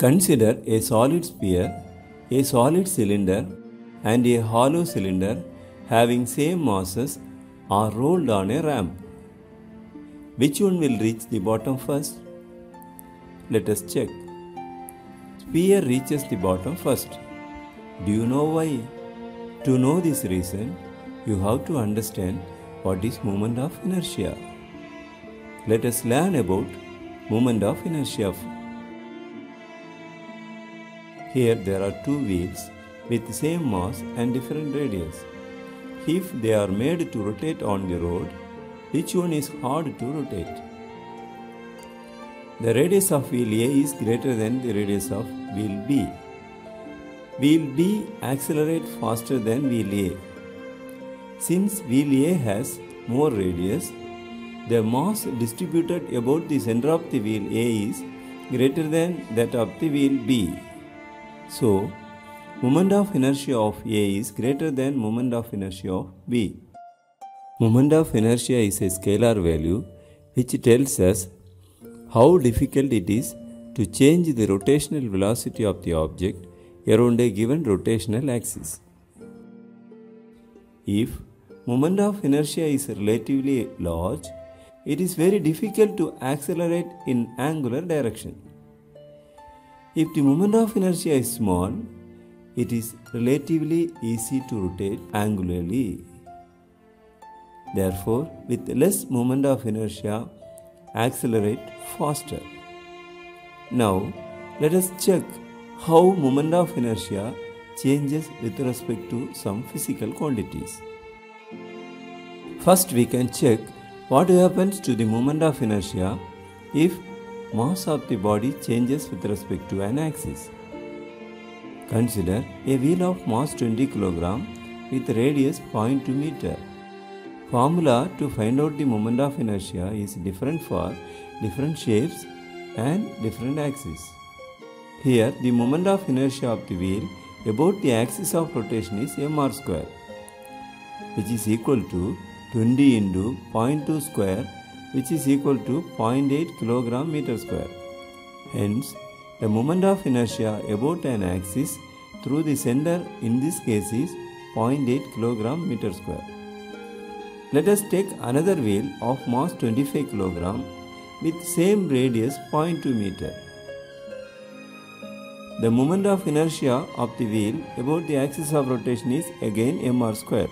Consider a solid sphere, a solid cylinder, and a hollow cylinder having same masses are rolled on a ramp. Which one will reach the bottom first? Let us check. Sphere reaches the bottom first. Do you know why? To know this reason, you have to understand what is moment of inertia. Let us learn about moment of inertia. Here there are two wheels with the same mass and different radius. If they are made to rotate on the road, which one is hard to rotate? The radius of wheel A is greater than the radius of wheel B. Wheel B accelerates faster than wheel A. Since wheel A has more radius, the mass distributed about the center of the wheel A is greater than that of the wheel B. So, moment of inertia of A is greater than moment of inertia of B. Moment of inertia is a scalar value which tells us how difficult it is to change the rotational velocity of the object around a given rotational axis. If moment of inertia is relatively large, it is very difficult to accelerate in angular direction. If the moment of inertia is small, it is relatively easy to rotate angularly. Therefore, with less moment of inertia, accelerate faster. Now, let us check how moment of inertia changes with respect to some physical quantities. First, we can check what happens to the moment of inertia if mass of the body changes with respect to an axis. Consider a wheel of mass 20 kg with radius 0.2 meter. Formula to find out the moment of inertia is different for different shapes and different axes. Here the moment of inertia of the wheel about the axis of rotation is mr square which is equal to 20 into 0.2 square which is equal to 0.8 kg meter square. Hence, the moment of inertia about an axis through the center in this case is 0.8 kg meter square. Let us take another wheel of mass 25 kg with same radius 0.2 meter. The moment of inertia of the wheel about the axis of rotation is again mr square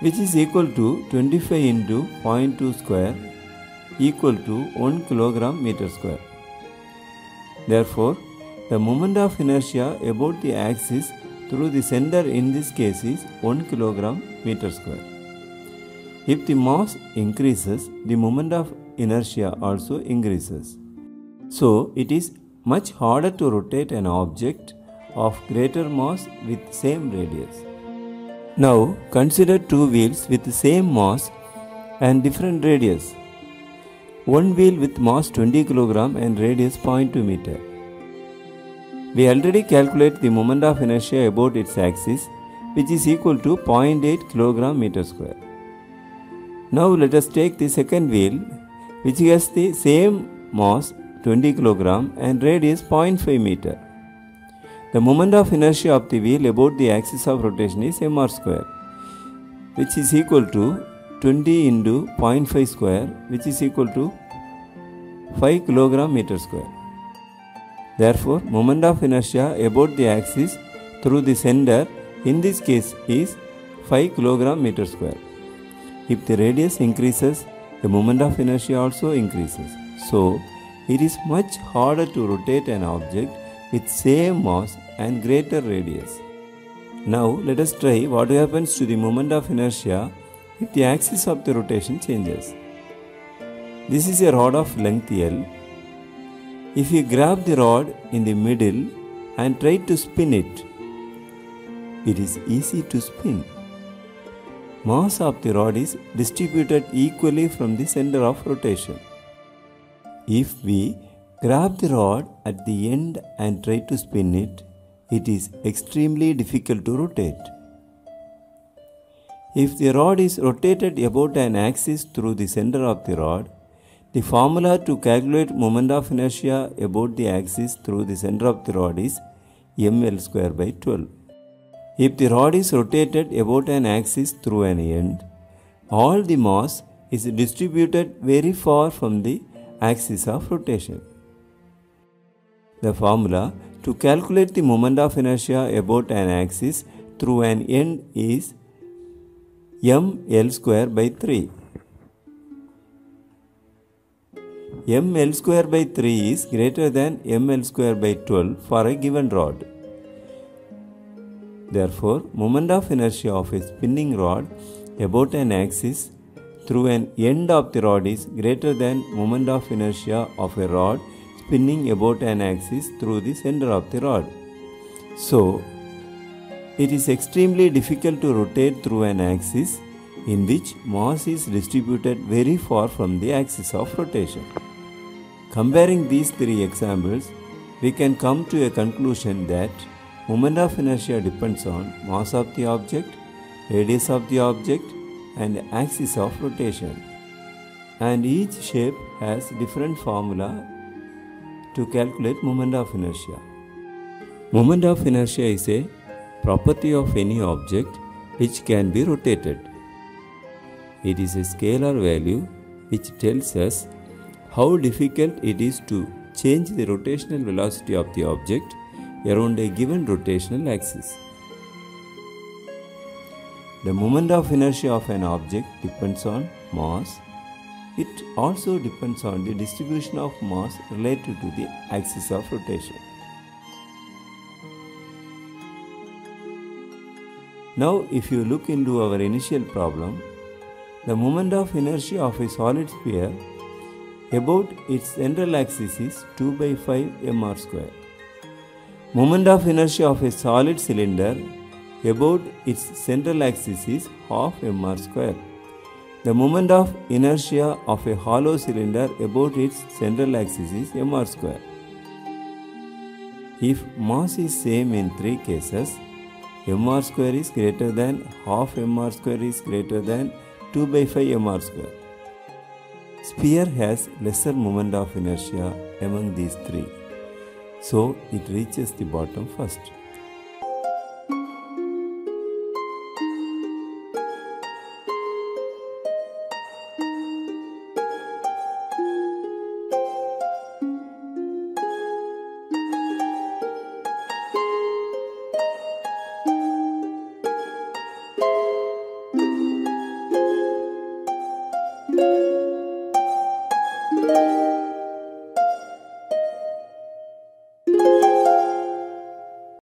which is equal to 25 into 0.2 square equal to 1 kilogram meter square. Therefore, the moment of inertia about the axis through the center in this case is 1 kilogram meter square. If the mass increases, the moment of inertia also increases. So, it is much harder to rotate an object of greater mass with same radius. Now consider two wheels with the same mass and different radius. One wheel with mass 20 kg and radius 0.2 meter. We already calculate the moment of inertia about its axis which is equal to 0.8 kg meter square. Now let us take the second wheel which has the same mass 20 kg and radius 0.5 meter. The moment of inertia of the wheel about the axis of rotation is mr square which is equal to 20 into 0.5 square which is equal to 5 kg meter square. Therefore, moment of inertia about the axis through the center in this case is 5 kg meter square. If the radius increases, the moment of inertia also increases. So, it is much harder to rotate an object with same mass and greater radius. Now let us try what happens to the moment of inertia if the axis of the rotation changes. This is a rod of length L. If you grab the rod in the middle and try to spin it, it is easy to spin. Mass of the rod is distributed equally from the center of rotation. If we grab the rod at the end and try to spin it, it is extremely difficult to rotate. If the rod is rotated about an axis through the center of the rod, The formula to calculate moment of inertia about the axis through the center of the rod is ml square by 12. If the rod is rotated about an axis through an end, all the mass is distributed very far from the axis of rotation. The formula to calculate the moment of inertia about an axis through an end is ml square by 3. ml square by 3 is greater than ml square by 12 for a given rod. Therefore, moment of inertia of a spinning rod about an axis through an end of the rod is greater than moment of inertia of a rod spinning about an axis through the center of the rod. So, it is extremely difficult to rotate through an axis in which mass is distributed very far from the axis of rotation. Comparing these three examples, we can come to a conclusion that moment of inertia depends on mass of the object, radius of the object and axis of rotation. And each shape has different formula to calculate moment of inertia. Moment of inertia is a property of any object which can be rotated. It is a scalar value which tells us how difficult it is to change the rotational velocity of the object around a given rotational axis. The moment of inertia of an object depends on mass. It also depends on the distribution of mass related to the axis of rotation. Now, if you look into our initial problem, the moment of inertia of a solid sphere about its central axis is 2 by 5 mr square. Moment of inertia of a solid cylinder about its central axis is half mr square. The moment of inertia of a hollow cylinder about its central axis is mr square. If mass is same in three cases, mr square is greater than half mr square is greater than 2 by 5 mr square. Sphere has lesser moment of inertia among these three, so it reaches the bottom first.